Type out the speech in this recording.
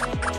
Bye.